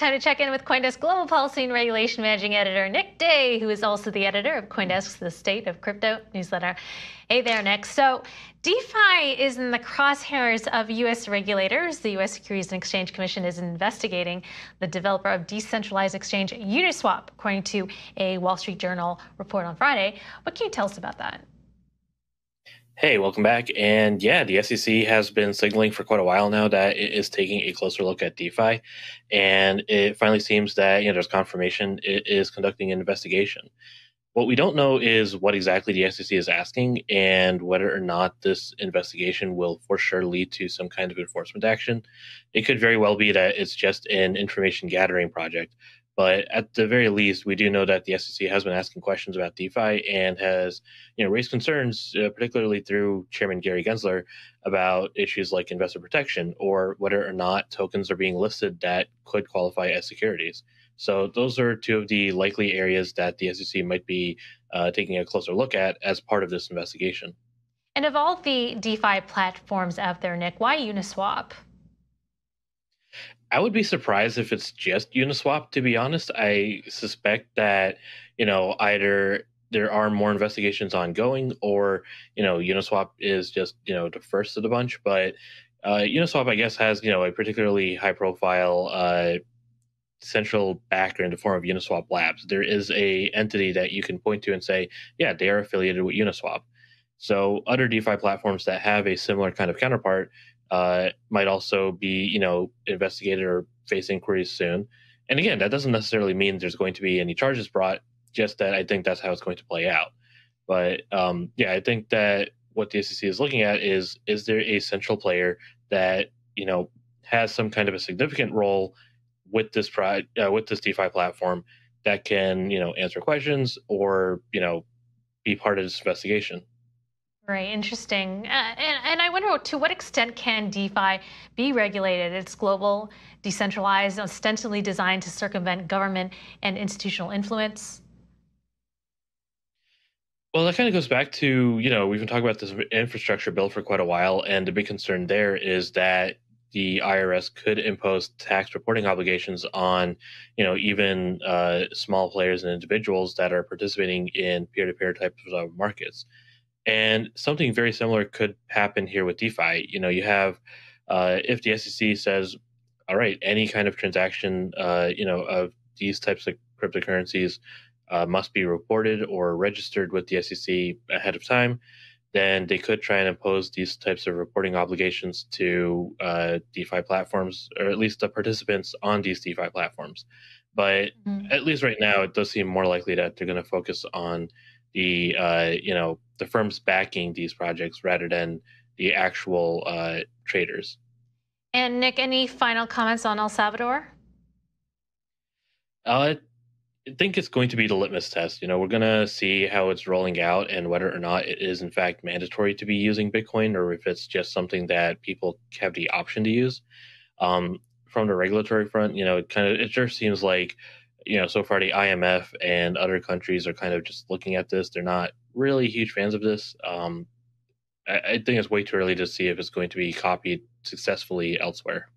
Time to check in with Coindesk Global Policy and Regulation Managing Editor Nick De, who is also the editor of Coindesk's The State of Crypto newsletter. Hey there, Nick. So, DeFi is in the crosshairs of U.S. regulators. The U.S. Securities and Exchange Commission is investigating the developer of decentralized exchange Uniswap, according to a Wall Street Journal report on Friday. What can you tell us about that? Hey, welcome back. And yeah, the SEC has been signaling for quite a while now that it is taking a closer look at DeFi. And it finally seems that, you know, there's confirmation it is conducting an investigation. What we don't know is what exactly the SEC is asking and whether or not this investigation will for sure lead to some kind of enforcement action. It could very well be that it's just an information gathering project but at the very least, we do know that the SEC has been asking questions about DeFi and has, you know, raised concerns, uh, particularly through Chairman Gary Gensler, about issues like investor protection or whether or not tokens are being listed that could qualify as securities. So those are two of the likely areas that the SEC might be uh, taking a closer look at as part of this investigation. And of all the DeFi platforms out there, Nick, why Uniswap? I would be surprised if it's just Uniswap. To be honest, I suspect that you know either there are more investigations ongoing, or you know Uniswap is just you know the first of the bunch. But uh, Uniswap, I guess, has you know a particularly high profile uh, central backer in the form of Uniswap Labs. There is a entity that you can point to and say, yeah, they are affiliated with Uniswap. So other DeFi platforms that have a similar kind of counterpart uh, might also be, you know, investigated or face inquiries soon. And again, that doesn't necessarily mean there's going to be any charges brought. Just that I think that's how it's going to play out. But um, yeah, I think that what the SEC is looking at is is there a central player that you know has some kind of a significant role with this pro- uh, with this DeFi platform that can you know answer questions or you know be part of this investigation. Very interesting. Uh, and, and, I wonder to what extent can DeFi be regulated? It's global, decentralized, ostensibly designed to circumvent government and institutional influence. Well, that kind of goes back to, you know, we've been talking about this infrastructure bill for quite a while, and the big concern there is that the IRS could impose tax reporting obligations on, you know, even uh, small players and individuals that are participating in peer-to-peer types of markets. And something very similar could happen here with DeFi. You know, you have uh, if the SEC says, all right, any kind of transaction, uh, you know, of these types of cryptocurrencies uh, must be reported or registered with the SEC ahead of time, then they could try and impose these types of reporting obligations to uh, DeFi platforms, or at least the participants on these DeFi platforms. But mm-hmm. at least right now, it does seem more likely that they're going to focus on the uh, you know the firms backing these projects rather than the actual uh, traders. And Nick, any final comments on El Salvador? Uh, I think it's going to be the litmus test. You know, we're going to see how it's rolling out and whether or not it is in fact mandatory to be using Bitcoin or if it's just something that people have the option to use. Um, from the regulatory front, you know, it kind of it just seems like you know, so far the IMF and other countries are kind of just looking at this. They're not really huge fans of this. Um, I, I think it's way too early to see if it's going to be copied successfully elsewhere.